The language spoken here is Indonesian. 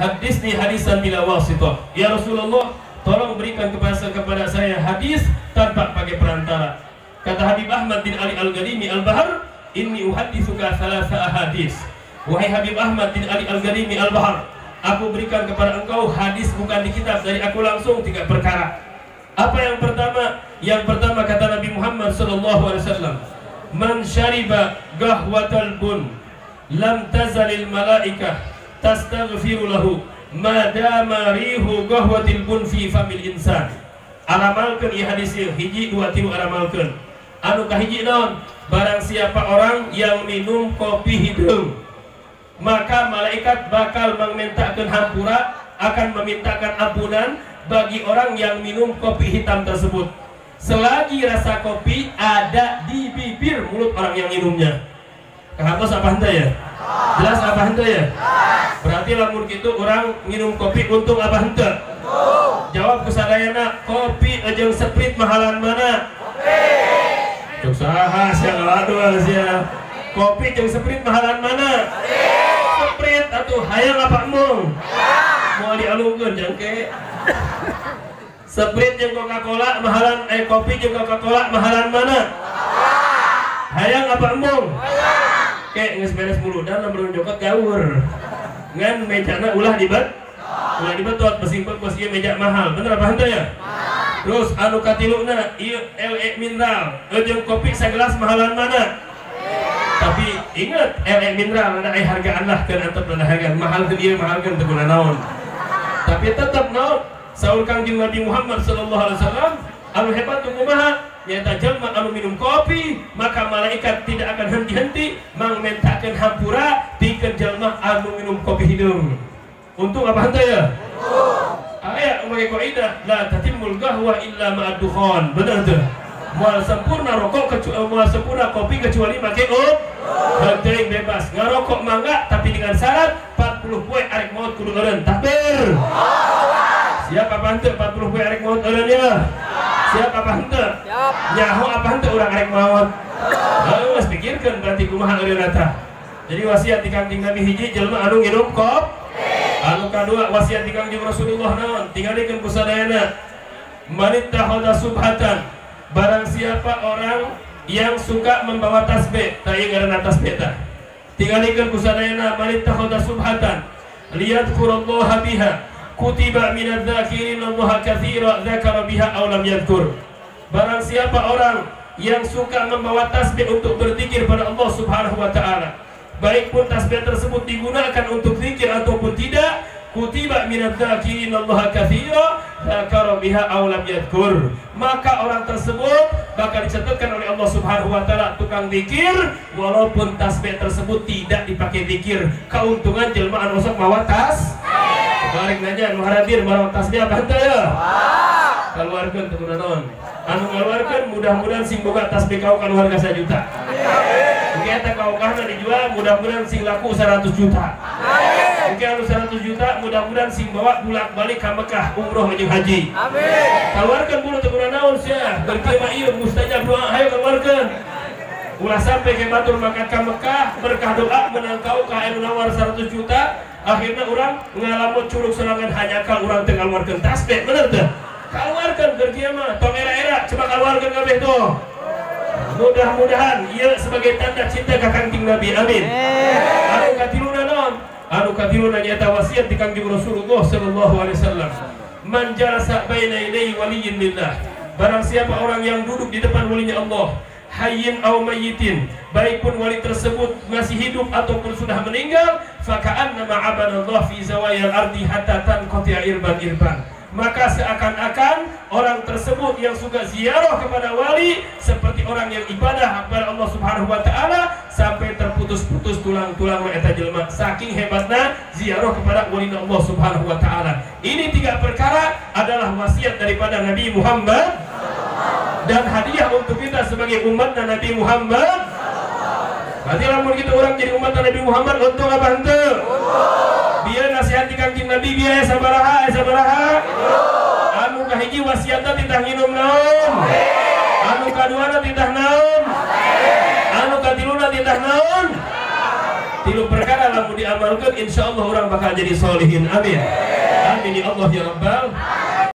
hadisni hadisan bila wasitah ya Rasulullah tolong berikan kepada kepada saya hadis tanpa pakai perantara. Kata Habib Ahmad bin Ali Al-Ghanimi Al-Bahar inni uhadditsuka salasa hadis wahai Habib Ahmad bin Ali Al-Ghanimi Al-Bahar aku berikan kepada engkau hadis bukan di kitab dari aku langsung tiga perkara. Apa yang pertama? Yang pertama kata Nabi Muhammad sallallahu alaihi wasallam man syariba gahwatal bun lam tazalil malaikah tastaghfiru lahu madama rihu gahwatil bun fi famil insan aramalkeun ieu hadis hiji dua tilu aramalkeun. Anu kahiji naon? Barang siapa orang yang minum kopi hidung maka malaikat bakal memintakan hampura akan memintakan ampunan bagi orang yang minum kopi hitam tersebut. Selagi rasa kopi ada di bibir mulut orang yang minumnya. Kehatos apa hente ya? Jelas apa hente ya berarti lamun gitu orang minum kopi untung apa hente jawab kesadayana kopi ajeng seprit mahalan mana Cuk saha sia ngaladuh sia. Kopi jeung seprit mahalan mana? Seprit atuh hayang apa mung? Mau dialungkeun jangke. Seprit jeung Coca-Cola mahalan eh kopi jeung Coca-Cola mahalan mana? Hayang apa mung? Kek geus beres muludan lamun joket gaur. Ngan mejana ulah dibat. Ulah dibetot besimpet bos ieu meja mahal. Bener apa henteu ya? Terus anu katiluna ieu LE mineral, jeung kopi segelas mahalan mana? Tapi ingat LE mineral ada ai hargaan lah kan antep ada harga mahal ke dia mahal kan teguna naon. Tapi tetap naon saur Kangjeng Nabi Muhammad sallallahu alaihi wasallam anu hebat tunggu maha nyata jelma anu minum kopi maka malaikat tidak akan henti-henti mangmentakeun hampura pikeun jelma anu minum kopi hidung. Untung apa henteu ya? ayat sebagai kaidah la tatimul gahwa illa ma'ad dukhan benar tuh mual sempurna rokok kecuali mual sempurna kopi kecuali pakai up? Henteu bebas. Ngarokok mangga tapi dengan syarat 40 poe arek maut kudu eureun takbir. Siap apa henteu 40 poe arek maut eureun ya? Siap apa siap nyaho apa henteu urang arek maut Geus pikirkeun berarti kumaha eureun eta jadi wasiat di kanjeng Nabi hiji jelma anu nginum kop? Anu kedua wasiat di kanjeng Rasulullah naon? Tinggalikeun ku sadayana manit tahoda subhatan. Barang siapa orang yang suka membawa tasbih tak ngaranna tasbih tah tinggalikeun ku sadayana manit tahoda subhatan. Liyadhkurallaha biha. Kutiba minadz dzakirin Allah katsira dzakara biha aw lam yadhkur barang siapa orang yang suka membawa tasbih untuk berzikir pada Allah Subhanahu wa taala baik pun tasbih tersebut digunakan untuk zikir ataupun tidak kutiba minadz dzakirin Allah katsira dzakara biha aw lam yadhkur. Maka orang tersebut bakal dicatatkan oleh Allah Subhanahu wa taala tukang zikir walaupun tasbih tersebut tidak dipakai zikir. Keuntungan jelma anu sok mawa tas. Balik nanya nu hadir mawa tasbih apa? Henteu ya? Keluarkan tegunan non anu ngeluarkan mudah-mudahan sing boga tasbih kau keluarga juta Mungkin eta kaukahna dijual mudah-mudahan sing laku 100 juta. Mungkin anu 100 juta mudah-mudahan sing bawa bulak balik ke Mekah umroh jeung haji. Keluarkan bulu teguna naon sia. Berkieu mah ieu mustajab doa ayo keluarkan. Ulah sampai ke batur makan ke Mekah berkah doa menang kau ka anu nawar 100 juta akhirnya orang ngalamun curug serangan hanya kal orang teu ngaluarkeun tasbih bener teu? Keluarkan berkieu mah tong era-era coba keluarkan kabeh tuh. Mudah-mudahan ia sebagai tanda cinta ke kanjeng Nabi. Amin. Anu katiluna non? Anu katiluna nyata wasiat di kanjeng Rasulullah sallallahu alaihi wasallam. Man jalasa baina yadayhi waliyyin lillah. Barang siapa orang yang duduk di depan walinya Allah, hayyin aw mayyitin, baik pun wali tersebut masih hidup ataupun sudah meninggal, faka'annama abadallah fi zawayal ardi hatta tanqati'a irban irban maka seakan-akan orang tersebut yang suka ziarah kepada wali seperti orang yang ibadah kepada Allah Subhanahu wa taala sampai terputus-putus tulang-tulang eta jelema saking hebatnya ziarah kepada wali Allah Subhanahu wa taala. Ini tiga perkara adalah wasiat daripada Nabi Muhammad dan hadiah untuk kita sebagai umat Nabi Muhammad. Berarti lamun kita orang jadi umat Nabi Muhammad untuk apa nasihat di kanjeng Nabi biar sabaraha, sabaraha. Anu kahiji wasiatna titah nginum naon? Anu kaduana titah naon? Anu katiluna titah naon? tilu perkara lamun diamalkan insya Allah orang bakal jadi solihin amin amin ya Allah ya Rabbal